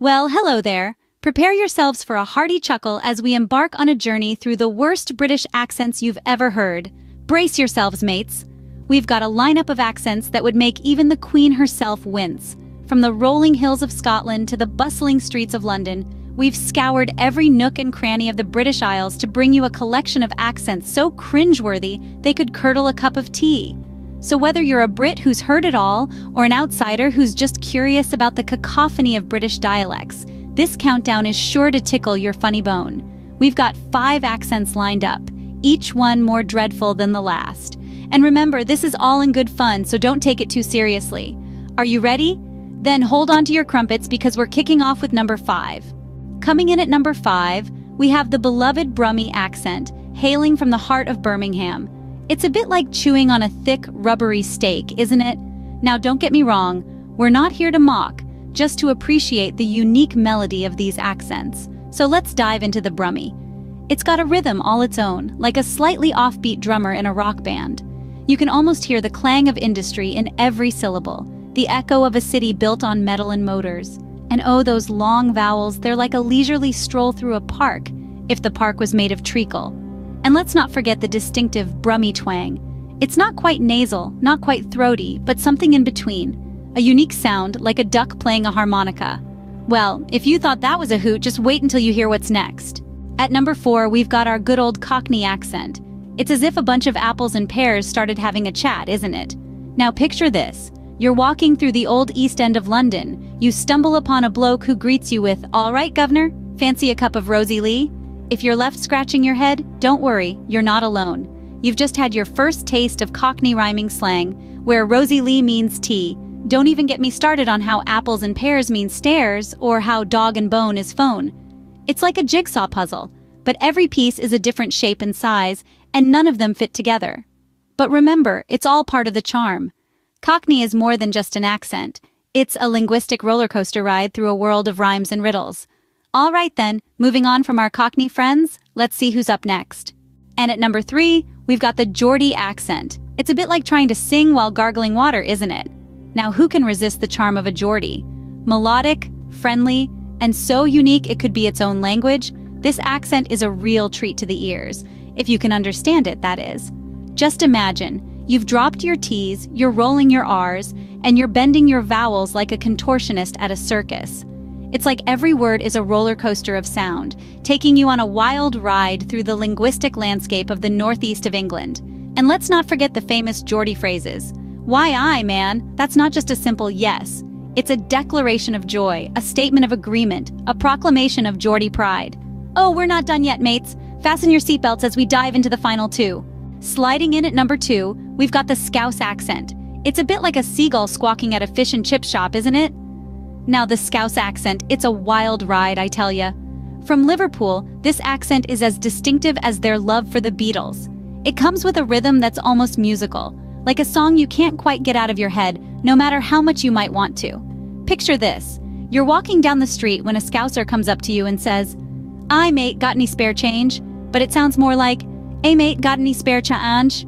Well, hello there. Prepare yourselves for a hearty chuckle as we embark on a journey through the worst British accents you've ever heard. Brace yourselves, mates. We've got a lineup of accents that would make even the Queen herself wince. From the rolling hills of Scotland to the bustling streets of London, we've scoured every nook and cranny of the British Isles to bring you a collection of accents so cringeworthy they could curdle a cup of tea. So whether you're a Brit who's heard it all, or an outsider who's just curious about the cacophony of British dialects, this countdown is sure to tickle your funny bone. We've got five accents lined up, each one more dreadful than the last. And remember, this is all in good fun, so don't take it too seriously. Are you ready? Then hold on to your crumpets because we're kicking off with number five. Coming in at number five, we have the beloved Brummie accent, hailing from the heart of Birmingham. It's a bit like chewing on a thick, rubbery steak, isn't it? Now don't get me wrong, we're not here to mock, just to appreciate the unique melody of these accents. So let's dive into the Brummie. It's got a rhythm all its own, like a slightly offbeat drummer in a rock band. You can almost hear the clang of industry in every syllable, the echo of a city built on metal and motors. And oh, those long vowels, they're like a leisurely stroll through a park, if the park was made of treacle. And let's not forget the distinctive Brummie twang. It's not quite nasal, not quite throaty, but something in between. A unique sound, like a duck playing a harmonica. Well, if you thought that was a hoot, just wait until you hear what's next. At number four, we've got our good old Cockney accent. It's as if a bunch of apples and pears started having a chat, isn't it? Now picture this. You're walking through the old East End of London. You stumble upon a bloke who greets you with, All right, governor? Fancy a cup of Rosie Lee? If you're left scratching your head, don't worry, you're not alone. You've just had your first taste of Cockney rhyming slang, where Rosie Lee means tea. Don't even get me started on how apples and pears mean stairs, or how dog and bone is phone. It's like a jigsaw puzzle, but every piece is a different shape and size, and none of them fit together. But remember, it's all part of the charm. Cockney is more than just an accent. It's a linguistic roller coaster ride through a world of rhymes and riddles. All right then, moving on from our Cockney friends, let's see who's up next. And at number three, we've got the Geordie accent. It's a bit like trying to sing while gargling water, isn't it? Now who can resist the charm of a Geordie? Melodic, friendly, and so unique it could be its own language, this accent is a real treat to the ears. If you can understand it, that is. Just imagine, you've dropped your T's, you're rolling your R's, and you're bending your vowels like a contortionist at a circus. It's like every word is a roller coaster of sound, taking you on a wild ride through the linguistic landscape of the northeast of England. And let's not forget the famous Geordie phrases. Why I, man? That's not just a simple yes. It's a declaration of joy, a statement of agreement, a proclamation of Geordie pride. Oh, we're not done yet, mates. Fasten your seatbelts as we dive into the final two. Sliding in at number two, we've got the Scouse accent. It's a bit like a seagull squawking at a fish and chip shop, isn't it? Now, the Scouse accent, it's a wild ride, I tell ya. From Liverpool, this accent is as distinctive as their love for the Beatles. It comes with a rhythm that's almost musical, like a song you can't quite get out of your head, no matter how much you might want to. Picture this. You're walking down the street when a Scouser comes up to you and says, I, mate, got any spare change? but it sounds more like, Hey mate, got any spare change?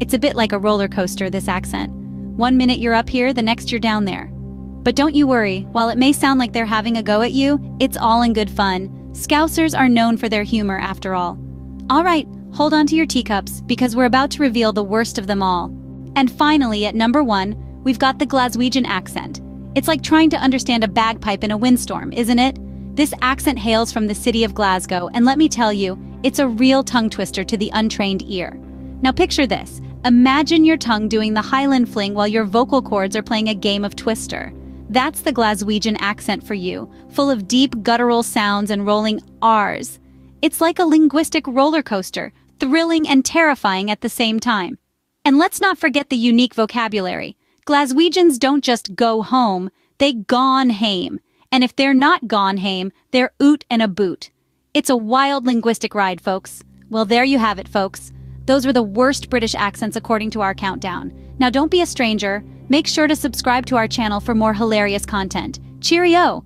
It's a bit like a roller coaster, this accent. One minute you're up here, the next you're down there. But don't you worry, while it may sound like they're having a go at you, it's all in good fun. Scousers are known for their humor, after all. Alright, hold on to your teacups, because we're about to reveal the worst of them all. And finally, at number one, we've got the Glaswegian accent. It's like trying to understand a bagpipe in a windstorm, isn't it? This accent hails from the city of Glasgow, and let me tell you, it's a real tongue twister to the untrained ear. Now picture this. Imagine your tongue doing the Highland fling while your vocal cords are playing a game of twister. That's the Glaswegian accent for you, full of deep guttural sounds and rolling R's. It's like a linguistic roller coaster, thrilling and terrifying at the same time. And let's not forget the unique vocabulary. Glaswegians don't just go home, they gone hame. And if they're not gone hame, they're oot and a boot. It's a wild linguistic ride, folks. Well, there you have it, folks. Those were the worst British accents according to our countdown. Now don't be a stranger. Make sure to subscribe to our channel for more hilarious content. Cheerio!